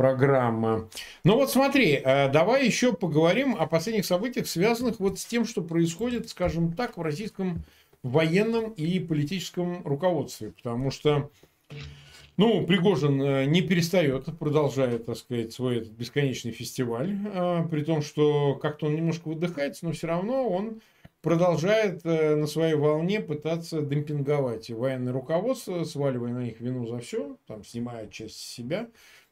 программа. Ну вот смотри, э, давай еще поговорим о последних событиях, связанных вот с тем, что происходит, скажем так, в российском военном и политическом руководстве. Потому что, ну, Пригожин э, не перестает, продолжает, так сказать, свой этот бесконечный фестиваль, э, при том, что как-то он немножко выдыхается, но все равно он продолжает на своей волне пытаться демпинговать военное руководство, сваливая на них вину за все, там, снимая часть себя.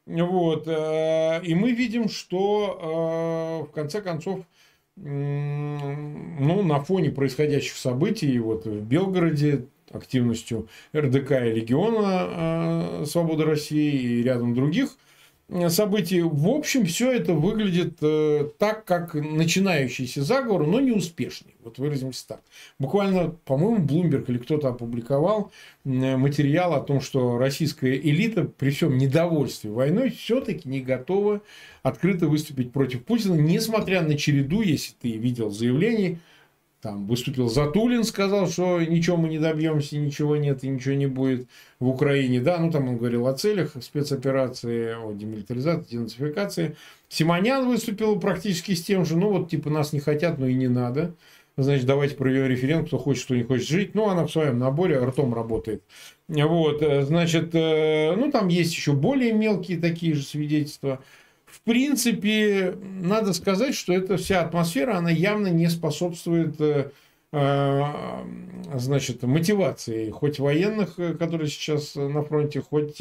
Вот. Э, и мы видим, что э, в конце концов, ну, на фоне происходящих событий вот в Белгороде активностью РДК и Легиона э, Свободы России и рядом других – событий. В общем, все это выглядит э, так, как начинающийся заговор, но не успешный. Вот выразимся так. Буквально, по-моему, Блумберг или кто-то опубликовал э, материал о том, что российская элита при всем недовольстве войной все-таки не готова открыто выступить против Путина, несмотря на череду, если ты видел заявлений, там выступил Затулин, сказал, что ничего мы не добьемся, ничего нет и ничего не будет в Украине. Да, ну там он говорил о целях спецоперации, о демилитаризации, денацификации. Симонян выступил практически с тем же, ну вот типа нас не хотят, но и не надо. Значит, давайте проведем референдум, кто хочет, кто не хочет жить. Ну, она в своем наборе ртом работает. Вот, значит, э, ну, там есть еще более мелкие такие же свидетельства в принципе, надо сказать, что эта вся атмосфера, она явно не способствует э, э, значит, мотивации хоть военных, э, которые сейчас на фронте, хоть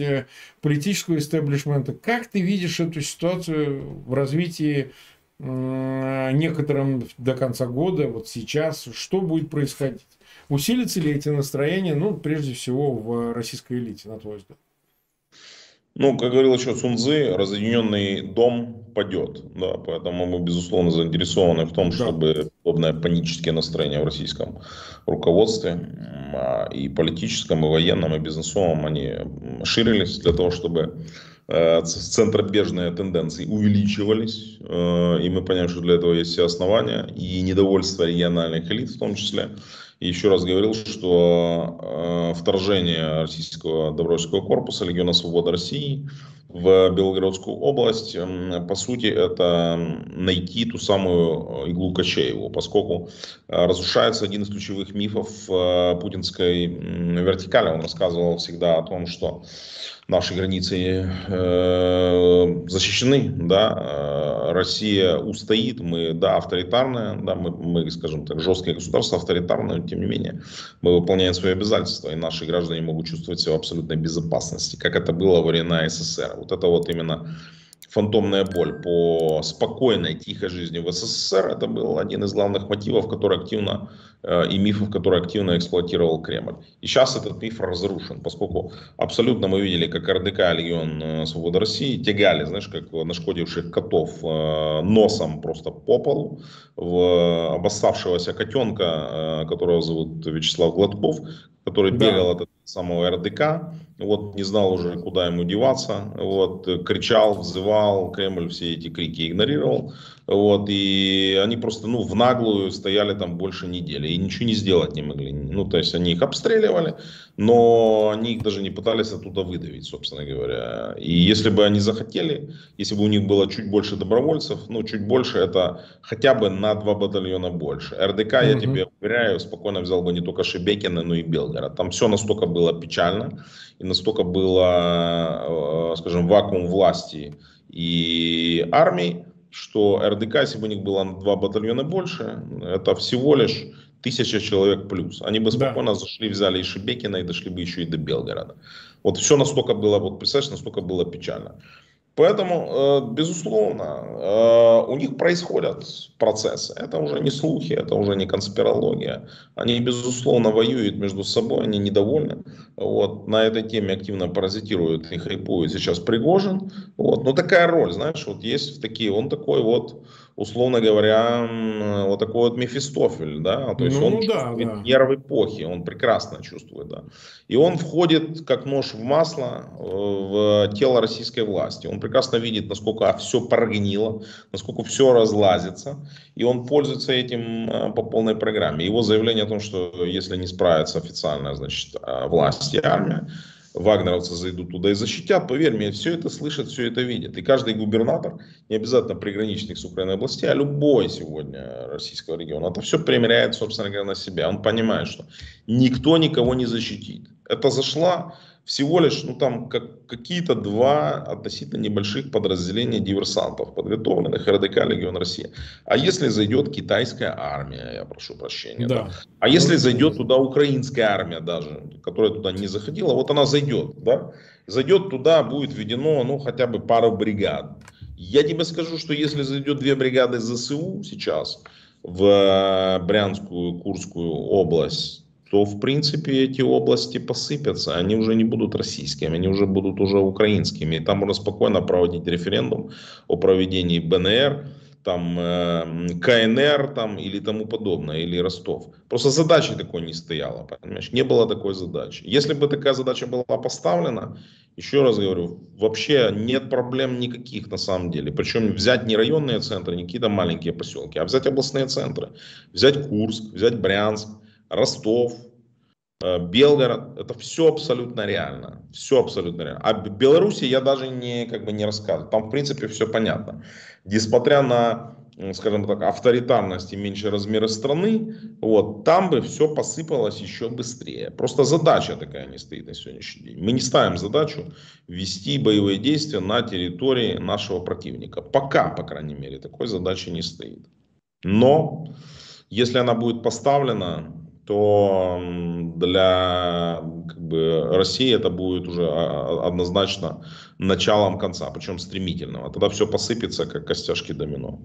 политического истеблишмента. Как ты видишь эту ситуацию в развитии некоторым до конца года, вот сейчас, что будет происходить? Усилятся ли эти настроения, ну, прежде всего, в российской элите, на твой взгляд? Ну, как говорил еще Сунзы, разъединенный дом падет. Да, поэтому мы, безусловно, заинтересованы в том, чтобы подобное панические настроения в российском руководстве а, и политическом, и военном, и бизнесовом, они ширились для того, чтобы э, центробежные тенденции увеличивались, э, и мы понимаем, что для этого есть все основания, и недовольство региональных элит в том числе. Еще раз говорил, что э, вторжение российского добровольческого корпуса Легиона Свободы России в Белгородскую область, по сути, это найти ту самую э, иглу Кощееву, поскольку э, разрушается один из ключевых мифов путинской вертикали. Он рассказывал всегда о том, что наши границы э, защищены, да, Россия устоит, мы, да, авторитарная, да, мы, мы, скажем так, жесткое государство, авторитарное, но тем не менее, мы выполняем свои обязательства, и наши граждане могут чувствовать себя в абсолютной безопасности, как это было во времена СССР. Вот это вот именно фантомная боль по спокойной, тихой жизни в СССР, это был один из главных мотивов, который активно э, и мифов, которые активно эксплуатировал Кремль. И сейчас этот миф разрушен, поскольку абсолютно мы видели, как РДК, Легион э, Свободы России тягали, знаешь, как нашкодивших котов э, носом просто по полу, в обоссавшегося котенка, которого зовут Вячеслав Гладков, который да. бегал от самого РДК, вот не знал уже, куда ему деваться, вот кричал, взывал, Кремль все эти крики игнорировал, вот и они просто, ну, в наглую стояли там больше недели и ничего не сделать не могли, ну, то есть они их обстреливали, но они их даже не пытались оттуда выдавить, собственно говоря, и если бы они захотели, если бы у них было чуть больше добровольцев, ну, чуть больше, это хотя бы на два батальона больше. РДК, mm-hmm. я тебе уверяю, спокойно взял бы не только Шебекина, но и Белгород, там все настолько было печально, и настолько было, э, скажем, вакуум власти и армии, что РДК, если бы у них было на два батальона больше, это всего лишь тысяча человек плюс. Они бы спокойно да. зашли, взяли и Шебекина и дошли бы еще и до Белгорода. Вот все настолько было, вот представляешь, настолько было печально. Поэтому, э, безусловно, э, у них происходят процессы. Это уже не слухи, это уже не конспирология. Они, безусловно, воюют между собой, они недовольны. Вот, на этой теме активно паразитируют и хайпует сейчас Пригожин. Вот, но такая роль, знаешь, вот есть такие, он такой вот условно говоря, вот такой вот Мефистофель, да, то есть ну, он да, да. нервы эпохи, он прекрасно чувствует, да. И он входит как нож в масло э, в тело российской власти. Он прекрасно видит, насколько все прогнило, насколько все разлазится, и он пользуется этим э, по полной программе. Его заявление о том, что если не справится официально, значит, э, власть и армия, вагнеровцы зайдут туда и защитят, поверь мне, все это слышат, все это видят. И каждый губернатор, не обязательно приграничных с Украиной областей, а любой сегодня российского региона, это все примеряет, собственно говоря, на себя. Он понимает, что никто никого не защитит. Это зашла всего лишь, ну там как, какие-то два относительно небольших подразделения диверсантов, подготовленных РДК Легион России. А если зайдет китайская армия, я прошу прощения, да. Да. а если зайдет туда украинская армия даже, которая туда не заходила, вот она зайдет, да, зайдет туда, будет введено, ну хотя бы пару бригад. Я тебе скажу, что если зайдет две бригады ЗСУ сейчас в э, Брянскую, Курскую область, то в принципе эти области посыпятся, они уже не будут российскими, они уже будут уже украинскими. И там можно спокойно проводить референдум о проведении БНР, там э, КНР там, или тому подобное, или Ростов. Просто задачи такой не стояло, понимаешь? Не было такой задачи. Если бы такая задача была поставлена, еще раз говорю, вообще нет проблем никаких на самом деле. Причем взять не районные центры, не какие-то маленькие поселки, а взять областные центры. Взять Курск, взять Брянск, Ростов, э, Белгород, это все абсолютно реально. Все абсолютно реально. А Беларуси я даже не, как бы не рассказываю. Там, в принципе, все понятно. Несмотря на, скажем так, авторитарность и меньшие размеры страны, вот, там бы все посыпалось еще быстрее. Просто задача такая не стоит на сегодняшний день. Мы не ставим задачу вести боевые действия на территории нашего противника. Пока, по крайней мере, такой задачи не стоит. Но, если она будет поставлена, то для как бы, России это будет уже а, а, однозначно началом конца, причем стремительного. Тогда все посыпется, как костяшки домино.